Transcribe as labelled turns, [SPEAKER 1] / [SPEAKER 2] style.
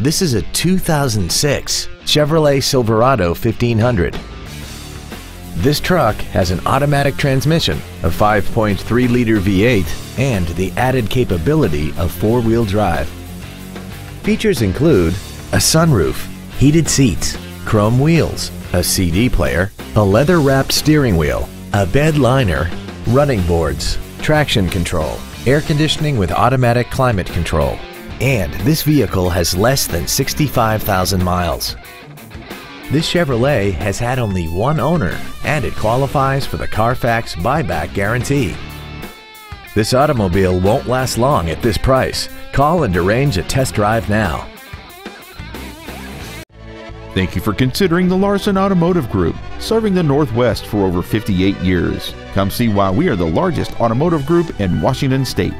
[SPEAKER 1] This is a 2006 Chevrolet Silverado 1500. This truck has an automatic transmission, a 5.3-liter V8, and the added capability of four-wheel drive. Features include a sunroof, heated seats, chrome wheels, a CD player, a leather-wrapped steering wheel, a bed liner, running boards, traction control, air conditioning with automatic climate control, and this vehicle has less than 65,000 miles. This Chevrolet has had only one owner and it qualifies for the Carfax buyback guarantee. This automobile won't last long at this price. Call and arrange a test drive now.
[SPEAKER 2] Thank you for considering the Larson Automotive Group, serving the Northwest for over 58 years. Come see why we are the largest automotive group in Washington State.